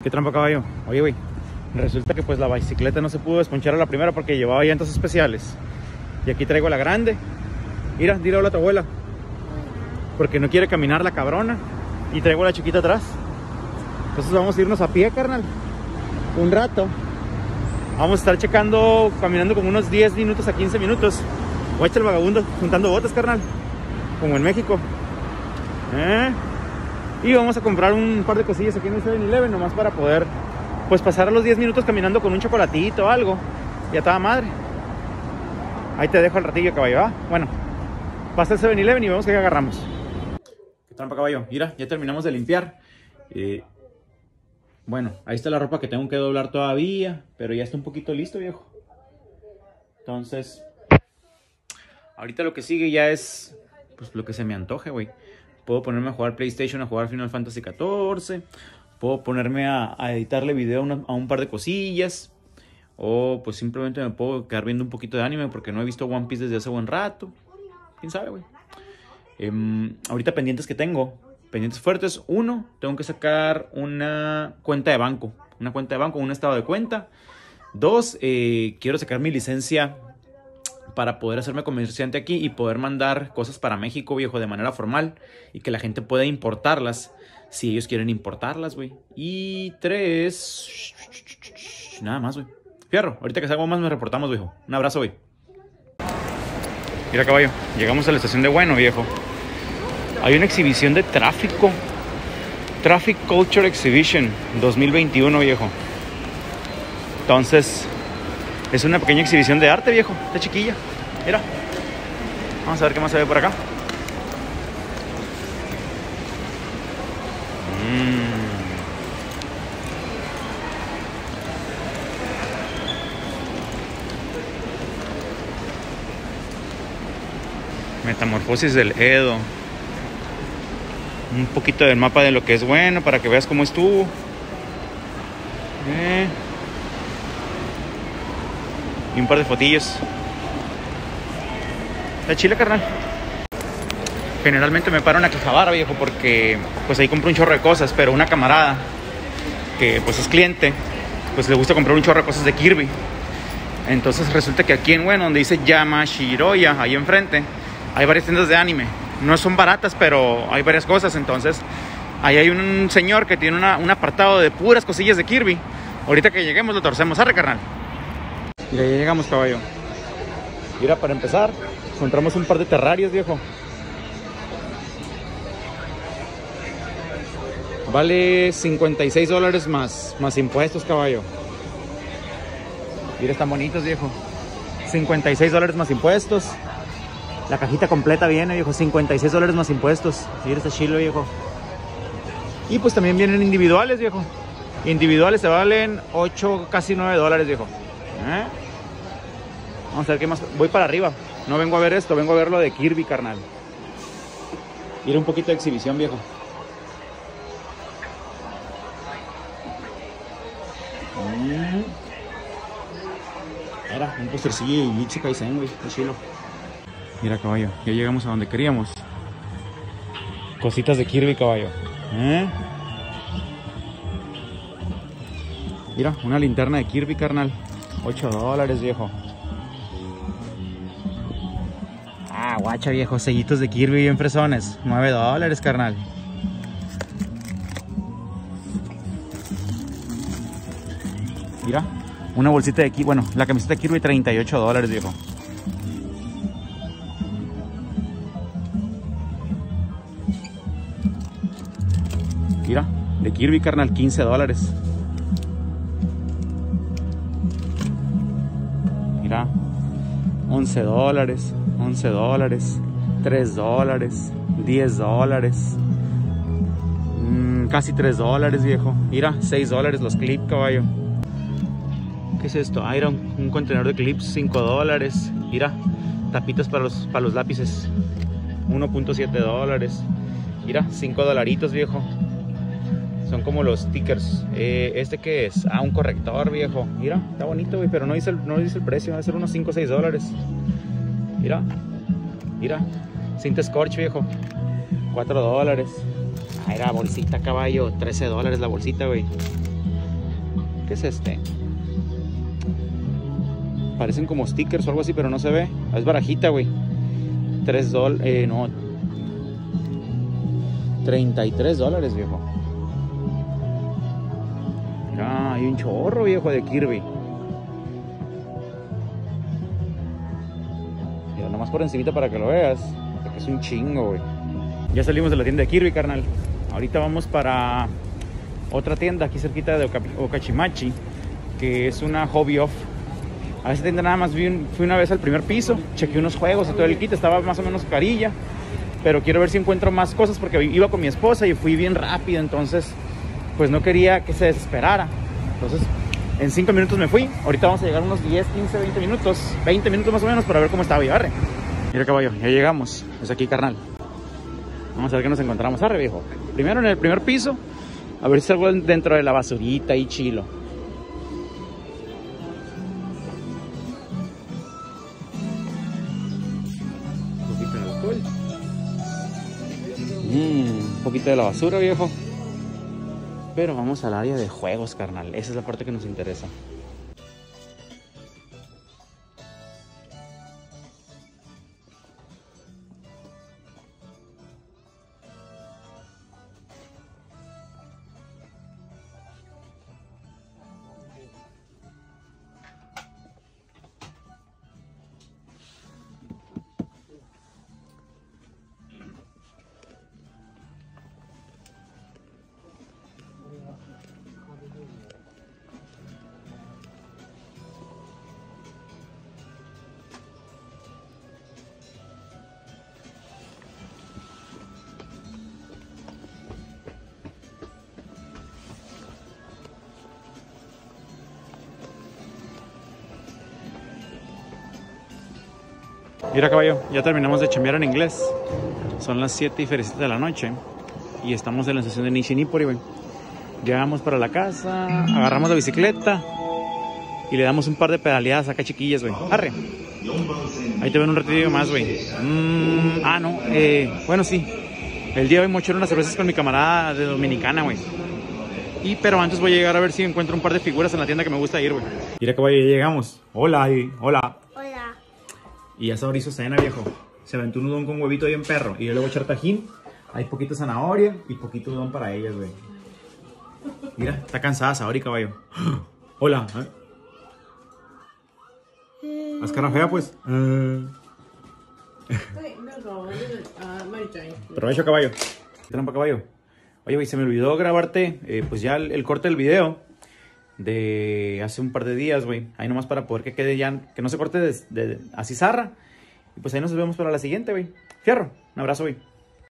¿Qué trampa caballo? Oye, güey, resulta que pues la bicicleta no se pudo desponchar a la primera porque llevaba llantas especiales. Y aquí traigo la grande. Mira, dile hola a tu abuela. Porque no quiere caminar la cabrona. Y traigo la chiquita atrás. Entonces vamos a irnos a pie, carnal. Un rato. Vamos a estar checando, caminando como unos 10 minutos a 15 minutos. A echar el vagabundo juntando botas, carnal. Como en México. ¿Eh? Y vamos a comprar un par de cosillas aquí en el 7-Eleven nomás para poder pues pasar los 10 minutos caminando con un chocolatito o algo. Y a toda madre. Ahí te dejo el ratillo, caballo, ¿va? Bueno, pasa el 7-Eleven y vemos qué agarramos. ¿Qué trampa, caballo? Mira, ya terminamos de limpiar. Eh, bueno, ahí está la ropa que tengo que doblar todavía, pero ya está un poquito listo, viejo. Entonces, ahorita lo que sigue ya es pues lo que se me antoje, güey. Puedo ponerme a jugar PlayStation, a jugar Final Fantasy XIV. Puedo ponerme a, editarle video a, una- un par de cosillas. O pues simplemente me puedo quedar viendo un poquito de anime porque no he visto One Piece desde hace buen rato. ¿Quién sabe, güey? Em, ahorita pendientes que tengo. Pendientes fuertes. Uno, tengo que sacar una cuenta de banco. Una cuenta de banco, un estado de cuenta. Dos, eh, quiero sacar mi licencia para poder hacerme comerciante aquí y poder mandar cosas para México, viejo, de manera formal y que la gente pueda importarlas si ellos quieren importarlas, güey. Y tres, nada más, güey. Fierro, ahorita que salga más me reportamos, viejo. Un abrazo, güey. Mira, caballo, llegamos a la estación de Bueno, viejo. Hay una exhibición de tráfico. Traffic Culture Exhibition 2021, viejo. Entonces, es una pequeña exhibición de arte, viejo. Está chiquilla. Mira. Vamos a ver qué más se ve por acá. Mm. Metamorfosis del Edo. Un poquito del mapa de lo que es bueno para que veas cómo estuvo. Eh. Un par de fotillos. La chile, carnal. Generalmente me paro en la viejo, porque pues ahí compro un chorro de cosas, pero una camarada que pues es cliente, pues le gusta comprar un chorro de cosas de Kirby. Entonces resulta que aquí en bueno, donde dice Yamashiroya, ahí enfrente, hay varias tiendas de anime. No son baratas, pero hay varias cosas. Entonces, ahí hay un señor que tiene una- un apartado de puras cosillas de Kirby. Ahorita que lleguemos lo torcemos, arre, carnal. Mira, ya llegamos, caballo. Mira, para empezar, encontramos un par de terrarios, viejo. Vale 56 dólares más, más impuestos, caballo. Mira, están bonitos, viejo. 56 dólares más impuestos. La cajita completa viene, viejo. 56 dólares más impuestos. Mira, está chilo, viejo. Y pues también vienen individuales, viejo. Individuales se valen 8, casi 9 dólares, viejo. ¿Eh? Vamos a ver qué más. Voy para arriba. No vengo a ver esto, vengo a ver lo de Kirby, carnal. Ir un poquito de exhibición, viejo. Mm. Era un postercillo y Jitsu Kaisen, güey. Qué chilo. Mira, caballo, ya llegamos a donde queríamos. Cositas de Kirby, caballo. ¿Eh? Mira, una linterna de Kirby, carnal. 8 dólares, viejo. Ah, guacha, viejo. Sellitos de Kirby bien fresones. 9 dólares, carnal. Mira, una bolsita de Kirby. Bueno, la camiseta de Kirby, 38 dólares, viejo. Mira, de Kirby, carnal, 15 dólares. 11 dólares, 11 dólares, 3 dólares, 10 dólares. Mm, casi 3 dólares, viejo. Mira, 6 dólares los clips, caballo. ¿Qué es esto? Ah, era un, un contenedor de clips, 5 dólares. Mira, tapitas para los, para los lápices, 1.7 dólares. Mira, 5 dolaritos, viejo. Son como los stickers. Eh, ¿Este qué es? Ah, un corrector, viejo. Mira, está bonito, güey, pero no dice el, no dice el precio. Va a ser unos 5 o 6 dólares. Mira, mira. Cinta Scorch, viejo. 4 dólares. Ah, era bolsita, caballo. 13 dólares la bolsita, güey. ¿Qué es este? Parecen como stickers o algo así, pero no se ve. Es barajita, güey. 3 dólares, eh, no. 33 dólares, viejo. Hay un chorro, viejo, de Kirby. Mira, nomás por encimita para que lo veas. Es un chingo, güey. Ya salimos de la tienda de Kirby, carnal. Ahorita vamos para otra tienda aquí cerquita de Okachimachi, que es una hobby off. A esa tienda nada más fui, una vez al primer piso, chequeé unos juegos y todo el kit, estaba más o menos carilla, pero quiero ver si encuentro más cosas porque iba con mi esposa y fui bien rápido, entonces pues no quería que se desesperara. Entonces en 5 minutos me fui, ahorita vamos a llegar unos 10, 15, 20 minutos, 20 minutos más o menos para ver cómo estaba Ibarre. Mira caballo, ya llegamos, es aquí carnal. Vamos a ver qué nos encontramos. Arre viejo. Primero en el primer piso, a ver si salgo dentro de la basurita y chilo. un poquito de la basura, viejo. Pero vamos al área de juegos, carnal. Esa es la parte que nos interesa. Mira caballo, ya terminamos de chambear en inglés. Son las 7 y de la noche. Y estamos en la estación de Nishinipori, güey. Llegamos para la casa, agarramos la bicicleta y le damos un par de pedaleadas acá chiquillas, güey. Arre. Ahí te ven un ratito más, güey. Mm, ah, no. Eh, bueno, sí. El día de hoy mocharon unas cervezas con mi camarada de Dominicana, güey. Y pero antes voy a llegar a ver si encuentro un par de figuras en la tienda que me gusta ir, güey. Mira caballo, ya llegamos. Hola, hola. Y ya se hizo cena, viejo. Se aventó un udón con huevito bien perro. Y yo le voy a echar tajín. Hay poquito zanahoria y poquito udón para ellas, güey. Mira, está cansada Saori, caballo. Hola. ¿eh? ¿Haz cara fea, pues? Uh... Provecho, caballo. Trampa, caballo. Oye, güey, se me olvidó grabarte, eh, pues ya el, corte del video de hace un par de días, güey. Ahí nomás para poder que quede ya, que no se corte de, así zarra. Y pues ahí nos vemos para la siguiente, güey. Fierro, un abrazo, güey.